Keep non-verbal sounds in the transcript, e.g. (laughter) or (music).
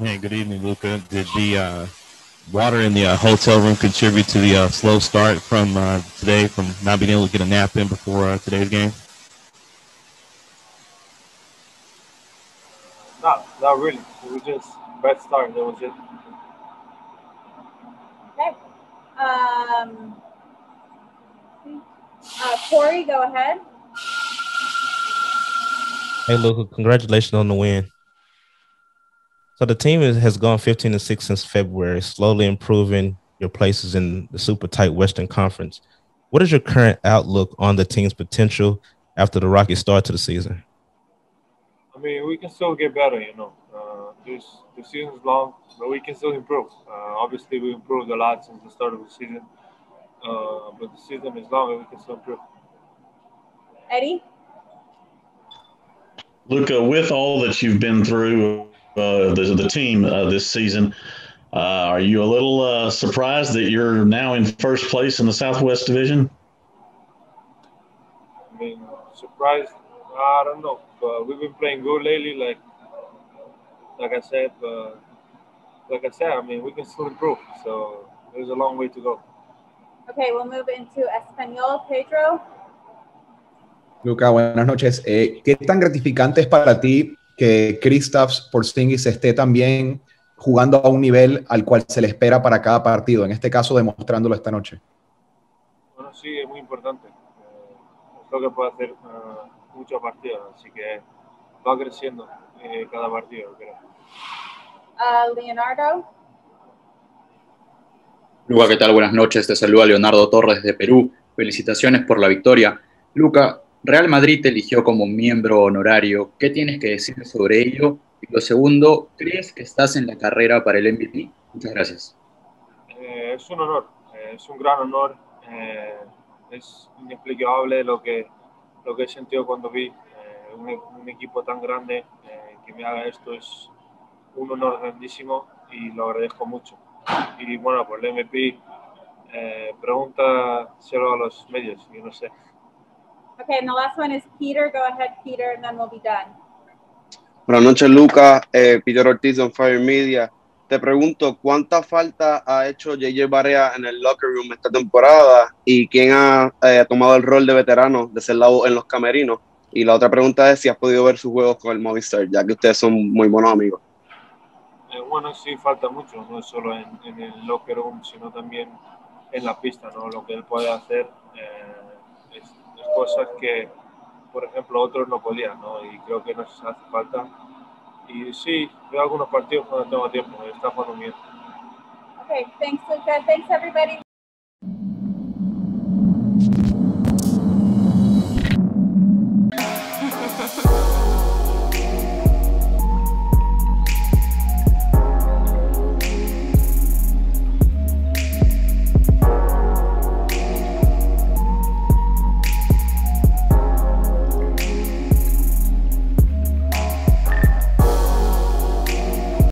good evening, Luca. Did the uh, water in the uh, hotel room contribute to the uh, slow start from uh, today, from not being able to get a nap in before uh, today's game? Not, not really. It was just bad start. That was it. Okay. Um, uh, Corey, go ahead. Hey, Luca, congratulations on the win. So the team is, has gone 15 to 6 since February, slowly improving your places in the super tight Western Conference. What is your current outlook on the team's potential after the rocky start to the season? I mean, we can still get better, you know. Uh, this the season's long, but we can still improve. Uh, obviously, we improved a lot since the start of the season, uh, but the season is long, and we can still improve. Eddie? Luca, with all that you've been through, uh, the, the team uh, this season, uh, are you a little uh, surprised that you're now in first place in the Southwest Division? I mean, surprised? I don't know. But we've been playing good lately, like like I said. But like I said, I mean, we can still improve. So there's a long way to go. Okay, we'll move into Espanol. Pedro? Luca, buenas noches. Eh, ¿Qué tan gratificante es para ti que Kristaps Porzingis esté también jugando a un nivel al cual se le espera para cada partido? En este caso, demostrándolo esta noche. Bueno, sí, es muy importante. Eh, es lo que puede hacer uh, muchos partidos, así que va creciendo eh, cada partido, creo. Uh, Leonardo? Luca, ¿qué tal? Buenas noches. Te saluda Leonardo Torres de Perú. Felicitaciones por la victoria. Luca, Real Madrid te eligió como miembro honorario. ¿Qué tienes que decir sobre ello? Y lo segundo, ¿crees que estás en la carrera para el MVP? Muchas gracias. Eh, es un honor, eh, es un gran honor. Eh, es inexplicable lo que, lo que he sentido cuando vi un, equipo tan grande que me haga esto. Es un honor grandísimo y lo agradezco mucho. Y bueno, por el MVP, eh, pregúntaselo a los medios, yo no sé. Okay, and the last one is Peter. Go ahead, Peter, and then we'll be done. Buenas noches, Lucas. Eh, Peter Ortiz on Fire Media. Te pregunto, ¿cuánta falta ha hecho JJ Barea en el locker room esta temporada? ¿Y quién ha eh, tomado el rol de veterano de ser lado en los camerinos? Y la otra pregunta es si has podido ver sus juegos con el Movistar, ya que ustedes son muy buenos amigos. Eh, bueno, sí, falta mucho, no solo en, en, el locker room, sino también en la pista, ¿no? Lo que él puede hacer. Eh, cosas que, por ejemplo, otros no podían, ¿no? Y creo que nos hace falta. Y sí, veo algunos partidos cuando tengo tiempo, está jugando bien. Okay, thanks, Luca. Thanks, everybody. (laughs)